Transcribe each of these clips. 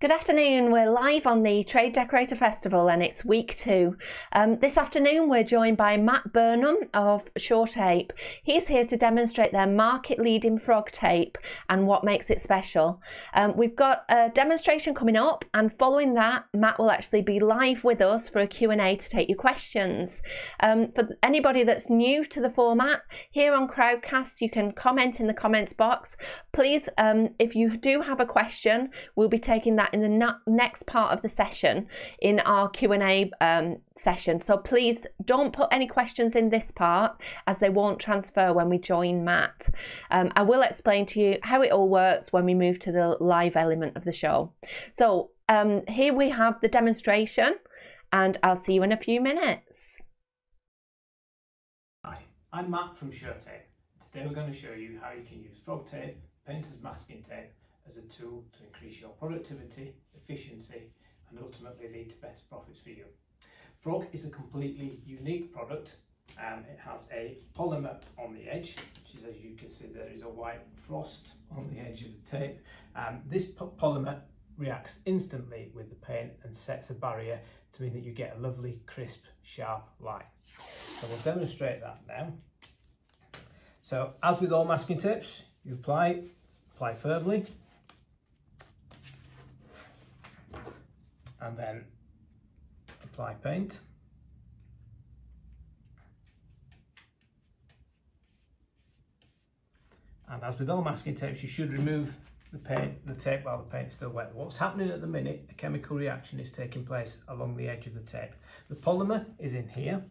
Good afternoon. We're live on the Trade Decorator Festival and it's week two. Um, this afternoon, we're joined by Matt Burnham of Shurtape. He's here to demonstrate their market leading frog tape and what makes it special. Um, we've got a demonstration coming up, and following that, Matt will actually be live with us for a Q&A to take your questions. Um, for anybody that's new to the format, here on Crowdcast, you can comment in the comments box. Please, um, if you do have a question, we'll be taking that in the next part of the session in our Q&A um, session. So please don't put any questions in this part as they won't transfer when we join Matt. Um, I will explain to you how it all works when we move to the live element of the show. So um, here we have the demonstration and I'll see you in a few minutes. Hi, I'm Matt from Shurtape. Today we're going to show you how you can use frog tape, painter's masking tape as a tool to increase your productivity, efficiency and ultimately lead to better profits for you. Frog is a completely unique product. Um, it has a polymer on the edge, which is as you can see there is a white frost on the edge of the tape. Um, this polymer reacts instantly with the paint and sets a barrier to mean that you get a lovely crisp sharp line. So we'll demonstrate that now. So as with all masking tips, you apply, apply firmly and then apply paint. And as with all masking tapes, you should remove the paint, the tape while the paint is still wet. What's happening at the minute, a chemical reaction is taking place along the edge of the tape. The polymer is in here.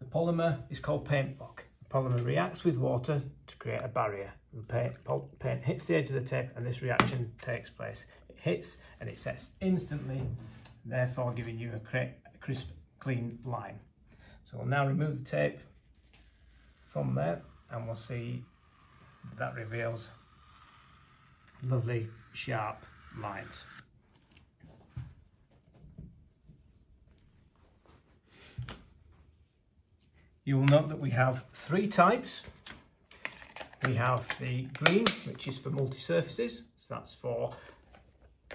The polymer is called paint block. The polymer reacts with water to create a barrier. The paint, paint hits the edge of the tape and this reaction takes place hits and it sets instantly, therefore giving you a crisp, clean line. So we'll now remove the tape from there and we'll see that reveals lovely sharp lines. You will note that we have three types. We have the green, which is for multi-surfaces, so that's for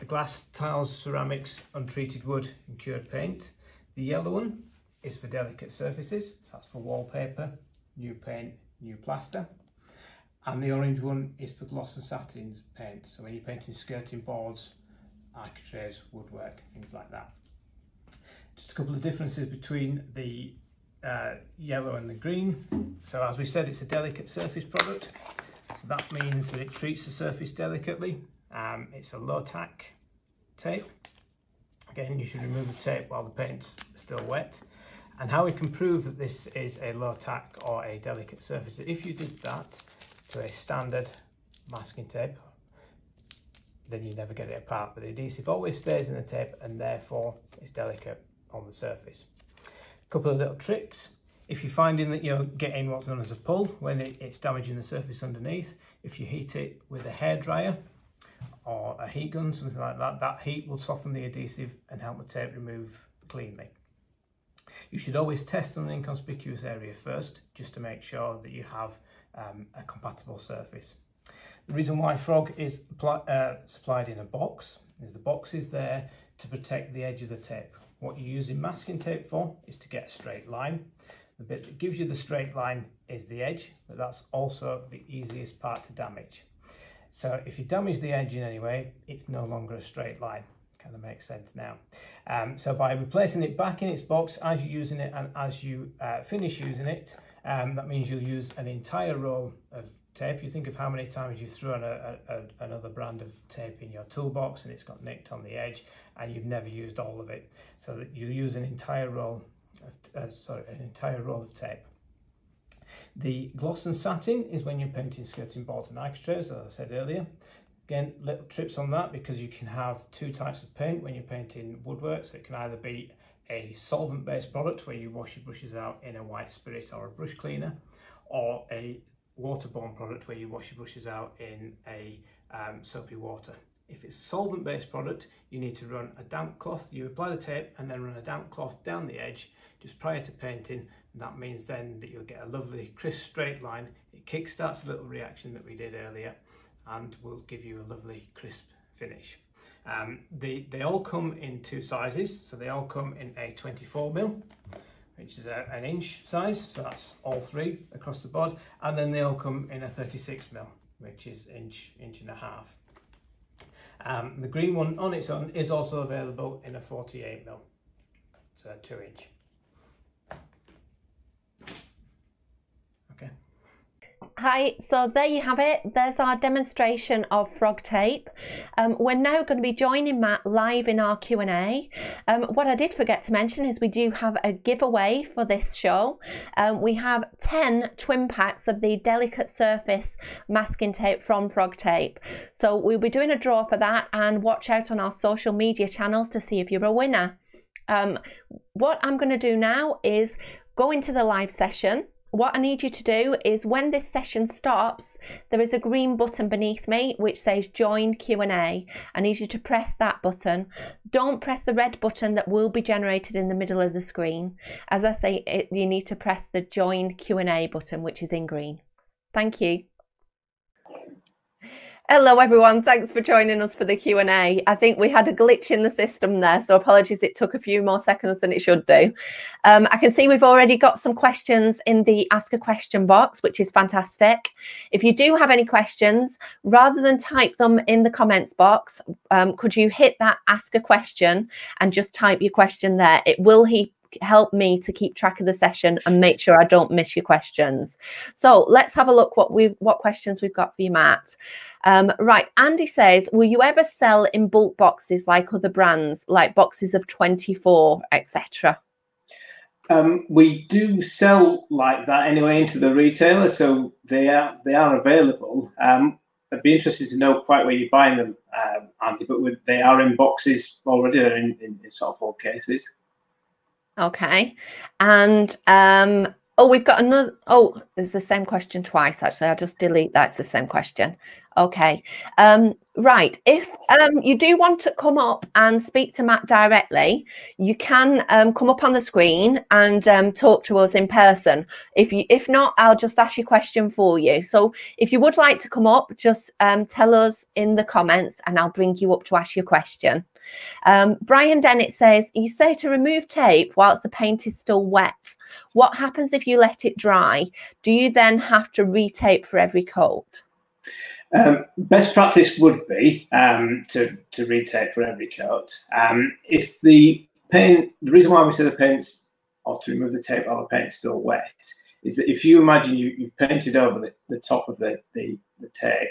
glass, tiles, ceramics, untreated wood and cured paint. The yellow one is for delicate surfaces, so that's for wallpaper, new paint, new plaster. And the orange one is for gloss and satins paint, so when you're painting skirting boards, architraves, woodwork, things like that. Just a couple of differences between the uh, yellow and the green. So as we said, it's a delicate surface product. So that means that it treats the surface delicately um, it's a low tack tape. Again, you should remove the tape while the paint's still wet. And how we can prove that this is a low tack or a delicate surface, if you did that to a standard masking tape, then you never get it apart. But the adhesive always stays in the tape and therefore it's delicate on the surface. A couple of little tricks. If you're finding that you're getting what's known as a pull when it's damaging the surface underneath, if you heat it with a hairdryer or a heat gun, something like that, that heat will soften the adhesive and help the tape remove cleanly. You should always test on an inconspicuous area first, just to make sure that you have um, a compatible surface. The reason why Frog is uh, supplied in a box is the box is there to protect the edge of the tape. What you're using masking tape for is to get a straight line. The bit that gives you the straight line is the edge, but that's also the easiest part to damage. So if you damage the edge in any way, it's no longer a straight line. Kind of makes sense now. Um, so by replacing it back in its box as you're using it and as you uh, finish using it, um, that means you'll use an entire roll of tape. You think of how many times you've thrown a, a, another brand of tape in your toolbox and it's got nicked on the edge and you've never used all of it. So that you use an entire roll of, uh, sorry, an entire roll of tape. The gloss and satin is when you're painting skirting boards and architraves, as I said earlier. Again, little trips on that because you can have two types of paint when you're painting woodwork. So it can either be a solvent-based product where you wash your brushes out in a white spirit or a brush cleaner, or a waterborne product where you wash your brushes out in a um, soapy water. If it's a solvent-based product, you need to run a damp cloth. You apply the tape and then run a damp cloth down the edge just prior to painting. And that means then that you'll get a lovely crisp straight line. It kickstarts a little reaction that we did earlier and will give you a lovely crisp finish. Um, they, they all come in two sizes, so they all come in a 24 mil, which is a, an inch size, so that's all three across the board, and then they all come in a 36 mil, which is inch, inch and a half. Um, the green one on its own is also available in a 48 mil, so two inch. Hi, so there you have it. There's our demonstration of frog tape. Um, we're now going to be joining Matt live in our Q&A. Um, what I did forget to mention is we do have a giveaway for this show. Um, we have 10 twin packs of the delicate surface masking tape from frog tape. So we'll be doing a draw for that and watch out on our social media channels to see if you're a winner. Um, what I'm going to do now is go into the live session what I need you to do is when this session stops, there is a green button beneath me which says join Q&A. I need you to press that button. Don't press the red button that will be generated in the middle of the screen. As I say, it, you need to press the join Q&A button which is in green. Thank you. Hello everyone, thanks for joining us for the Q&A. I think we had a glitch in the system there, so apologies it took a few more seconds than it should do. Um, I can see we've already got some questions in the ask a question box, which is fantastic. If you do have any questions, rather than type them in the comments box, um, could you hit that ask a question and just type your question there? It will he help me to keep track of the session and make sure I don't miss your questions. So let's have a look what we what questions we've got for you, Matt. Um, right, Andy says, will you ever sell in bulk boxes like other brands, like boxes of 24, etc.? Um, we do sell like that anyway into the retailer, so they are they are available. Um, I'd be interested to know quite where you're buying them, uh, Andy, but they are in boxes already. They're in, in, in sort of all cases. Okay, and um, Oh, we've got another. Oh, it's the same question twice. Actually, I'll just delete that. It's the same question. Okay. Um, right. If um, you do want to come up and speak to Matt directly, you can um, come up on the screen and um, talk to us in person. If you, if not, I'll just ask your question for you. So if you would like to come up, just um, tell us in the comments, and I'll bring you up to ask your question. Um, Brian Dennett says, you say to remove tape whilst the paint is still wet. What happens if you let it dry? Do you then have to retape for every coat? Um, best practice would be um, to, to retape for every coat. Um, if the paint, the reason why we say the paint's, or to remove the tape while the paint's still wet, is that if you imagine you, you've painted over the, the top of the, the, the tape,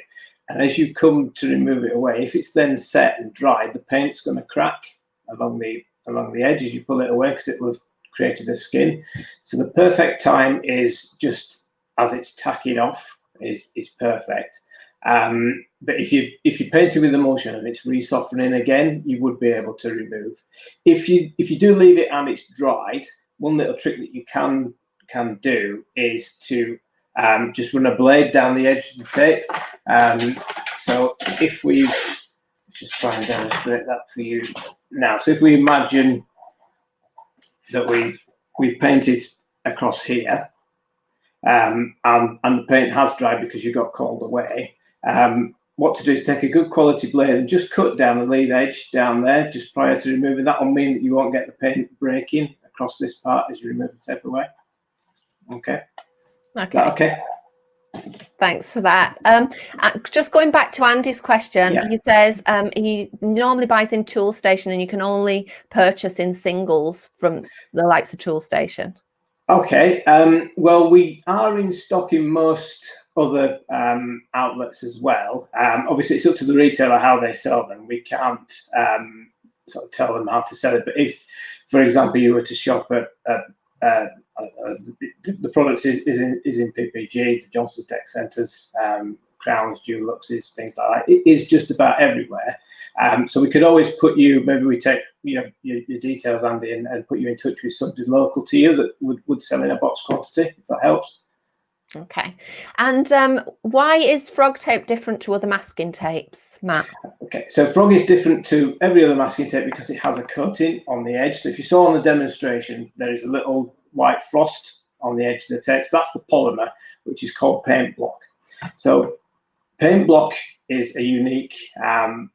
and as you come to remove it away, if it's then set and dried, the paint's going to crack along the along the edge as you pull it away because it will have created a skin. So the perfect time is just as it's tacking off is, is perfect. Um, but if you if you paint it with emulsion and it's resoftening again, you would be able to remove. If you if you do leave it and it's dried, one little trick that you can can do is to um, just run a blade down the edge of the tape. Um, so if we just try and demonstrate that for you now. So if we imagine that we've we've painted across here, um, and, and the paint has dried because you got called away. Um, what to do is take a good quality blade and just cut down the lead edge down there just prior to removing. That will mean that you won't get the paint breaking across this part as you remove the tape away. Okay. Okay. Okay. Thanks for that. Um, uh, just going back to Andy's question, yeah. he says um, he normally buys in Toolstation and you can only purchase in singles from the likes of Toolstation. Okay. Um, well, we are in stock in most other um, outlets as well. Um, obviously, it's up to the retailer how they sell them. We can't um, sort of tell them how to sell it. But if, for example, you were to shop at, at uh, uh, the, the, product is, is, in, is in PPG, the Johnstone's Tech Centres, um, Crowns, Duluxes, things like that. It is just about everywhere. Um, so we could always put you, maybe we take you know, your, your details, Andy, and, and, put you in touch with somebody local to you that would, would sell in a box quantity, if that helps. Okay. And um, why is frog tape different to other masking tapes, Matt? Okay, so frog is different to every other masking tape because it has a coating on the edge. So if you saw on the demonstration, there is a little white frost on the edge of the tape. So That's the polymer, which is called paint block. So paint block is a unique um,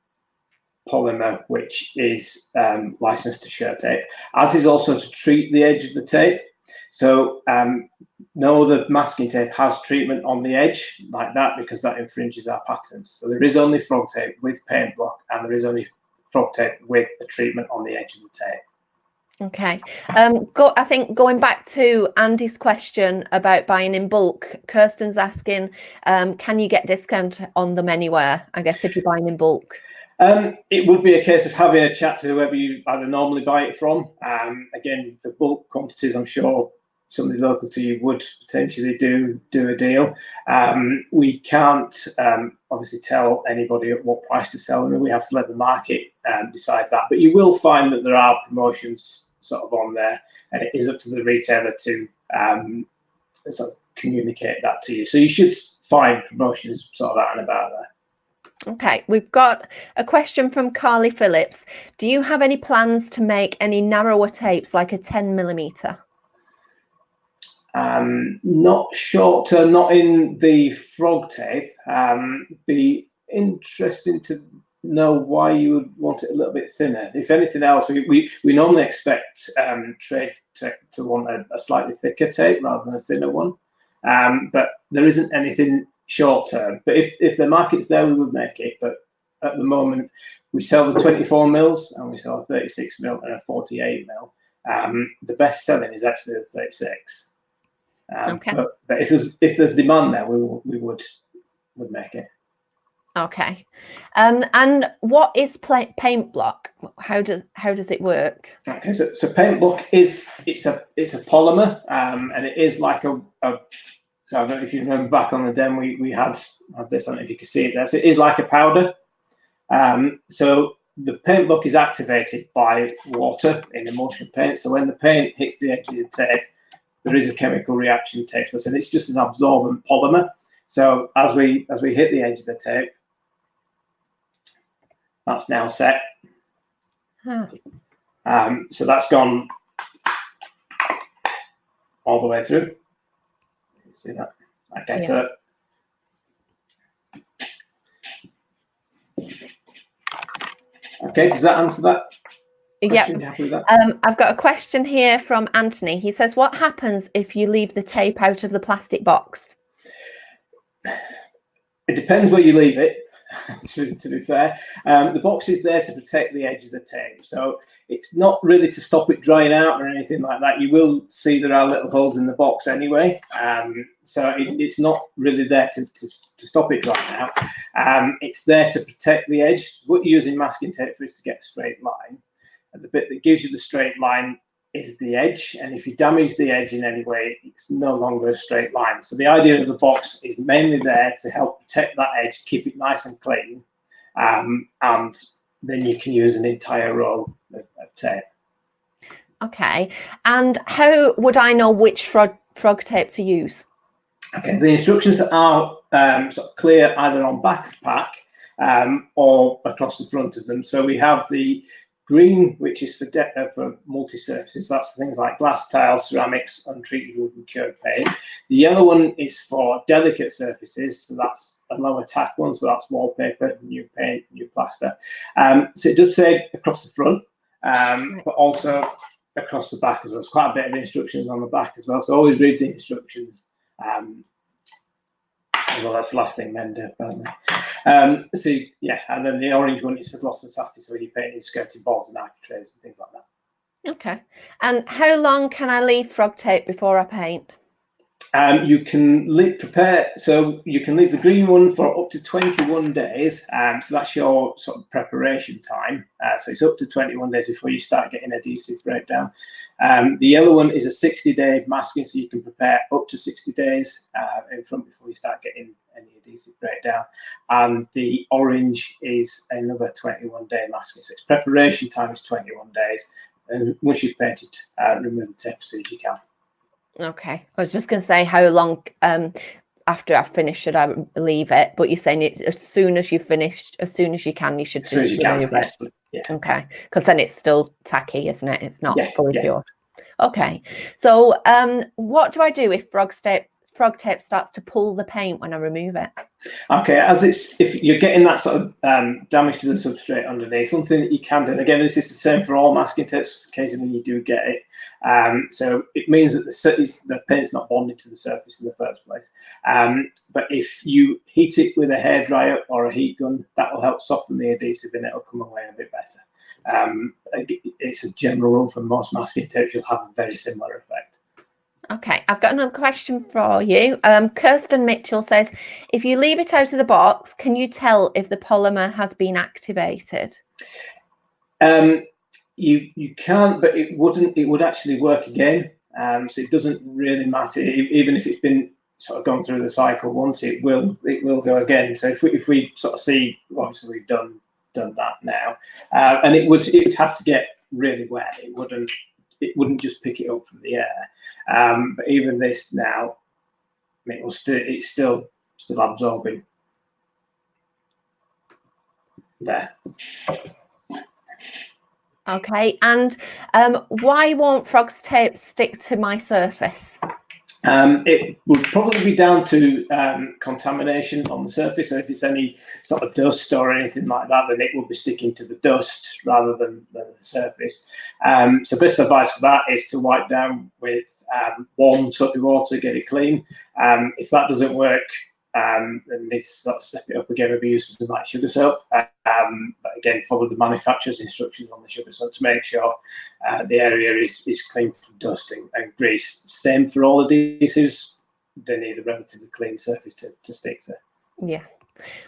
polymer which is um, licensed to Shurtape, as is also to treat the edge of the tape. So um, no other masking tape has treatment on the edge like that because that infringes our patents. So there is only frog tape with paint block and there is only frog tape with a treatment on the edge of the tape. Okay. Um, go, I think going back to Andy's question about buying in bulk, Kirsten's asking, um, can you get discount on them anywhere? I guess if you're buying in bulk. Um, it would be a case of having a chat to whoever you either normally buy it from. Um, again, the bulk quantities, I'm sure somebody local to you would potentially do do a deal. Um, we can't um, obviously tell anybody at what price to sell them. We have to let the market um, decide that. But you will find that there are promotions sort of on there, and it is up to the retailer to um, sort of communicate that to you. So you should find promotions sort of out and about there. Okay, we've got a question from Carly Phillips. Do you have any plans to make any narrower tapes like a 10 millimeter? Um, not short term, not in the frog tape. Um, be interesting to know why you would want it a little bit thinner. If anything else, we, we, we normally expect um, trade to, to want a, a, slightly thicker tape rather than a thinner one. Um, but there isn't anything short term. But if, if the market's there, we would make it. But at the moment, we sell the 24 mils and we sell a 36 mil and a 48 mil. Um, the best selling is actually the 36. Um, okay. But, but, if there's if there's demand there, we we would would make it. Okay. Um, and what is paint block? How does how does it work? Okay, so, so paint block is it's a it's a polymer, um, and it is like a, a so I don't know if you remember back on the demo we, we had had this. I don't know if you can see it there. So it is like a powder. Um, so the paint block is activated by water in emulsion paint. So when the paint hits the edge of the tape, there is a chemical reaction takes place, and it's just an absorbent polymer. So as we as we hit the edge of the tape, that's now set. Huh. Um, so that's gone all the way through. See that? Okay, yeah. so Okay, does that answer that? Yeah. Um, I've got a question here from Anthony. He says, What happens if you leave the tape out of the plastic box? It depends where you leave it. to, to, be fair. Um, the box is there to protect the edge of the tape. So it's not really to stop it drying out or anything like that. You will see there are little holes in the box anyway. Um, so it, it's not really there to, to, to stop it drying out. Um, it's there to protect the edge. What you're using masking tape for is to get a straight line. And the bit that gives you the straight line is the edge. And if you damage the edge in any way, it's no longer a straight line. So the idea of the box is mainly there to help protect that edge, keep it nice and clean. Um, and then you can use an entire roll of, of, tape. Okay. And how would I know which frog, frog tape to use? Okay, the instructions are um, sort of clear either on backpack um, or across the front of them. So we have the Green, which is for uh, for multi-surfaces, that's things like glass tiles, ceramics, untreated wood and cured paint. The yellow one is for delicate surfaces, so that's a lower tack one, so that's wallpaper, new paint, new plaster. Um, so it does say across the front, um, but also across the back as well. There's quite a bit of instructions on the back as well, so always read the instructions. Um, well, that's the last thing men do, apparently. Um, so yeah, and then the orange one is for gloss and satin, so you paint in skirting balls and architraves and things like that. Okay. And how long can I leave frog tape before I paint? Um, you can leave, prepare, so you can leave the green one for up to 21 days. Um, so that's your sort of preparation time. Uh, so it's up to 21 days before you start getting adhesive breakdown. Um, the yellow one is a 60 day masking, so you can prepare up to 60 days uh, in front before you start getting any adhesive breakdown. And the orange is another 21 day masking. So its preparation time is 21 days. And once you've painted, uh, remove the tape as soon as you can. Okay. I was just going to say how long um, after I finish should I leave it? But you're saying it as soon as you finished, as soon as you can, you should. As soon as you can, yes, yeah. Okay, because then it's still tacky, isn't it? It's not yeah, fully yeah. pure. Okay, so um, what do I do if frog tape frog tape starts to pull the paint when I remove it? Okay, as it's if you're getting that sort of um, damage to the substrate underneath, one thing that you can do, and again, this is the same for all masking tapes. Occasionally, you do get it. Um, so it means that the the paint's not bonded to the surface in the first place. Um, but if you heat it with a hairdryer or a heat gun, that will help soften the adhesive, and it'll come away a bit better. Um, it's a general rule for most masking tapes; you'll have a very similar effect. Okay, I've got another question for you. Um, Kirsten Mitchell says, if you leave it out of the box, can you tell if the polymer has been activated? Um, you you can't, but it wouldn't. It would actually work again. Um, so it doesn't really matter, even if it's been sort of gone through the cycle once. It will it will go again. So if we if we sort of see, obviously we've done done that now, uh, and it would it would have to get really wet. It wouldn't it wouldn't just pick it up from the air. Um, but even this now, it will still it's still still absorbing there. Okay, and um, why won't frog's tape stick to my surface? Um, it would probably be down to um, contamination on the surface. So if it's any sort of dust or anything like that, then it will be sticking to the dust rather than, than the surface. Um, so best advice for that is to wipe down with um, warm soapy water, get it clean. Um, if that doesn't work, um, and they sort of step it up again, maybe use something like sugar soap. Um, but again, follow the manufacturer's instructions on the sugar soap to make sure uh, the area is, is clean from dust and, and, grease. Same for all adhesives, they need a relatively clean surface to, to stick to. Yeah.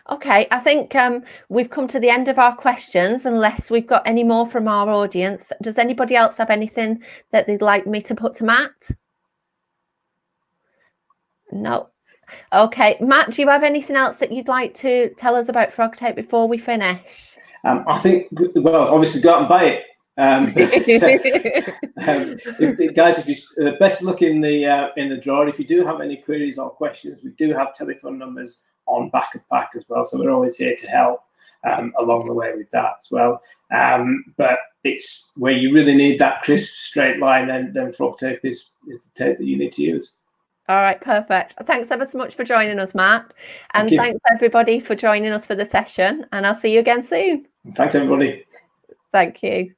Okay, I think um, we've come to the end of our questions, unless we've got any more from our audience. Does anybody else have anything that they'd like me to put to Matt? No. Okay, Matt, do you have anything else that you'd like to tell us about frog tape before we finish? Um, I think, well, obviously go out and buy it. Um, so, um, if, guys, if you uh, best look in the uh, in the drawer. If you do have any queries or questions, we do have telephone numbers on back of pack as well. So we're always here to help um, along the way with that as well. Um, but it's where you really need that crisp straight line, then then frog tape is is the tape that you need to use. All right, perfect. Thanks ever so much for joining us, Matt. And Thank thanks everybody for joining us for the session. And I'll see you again soon. Thanks, everybody. Thank you.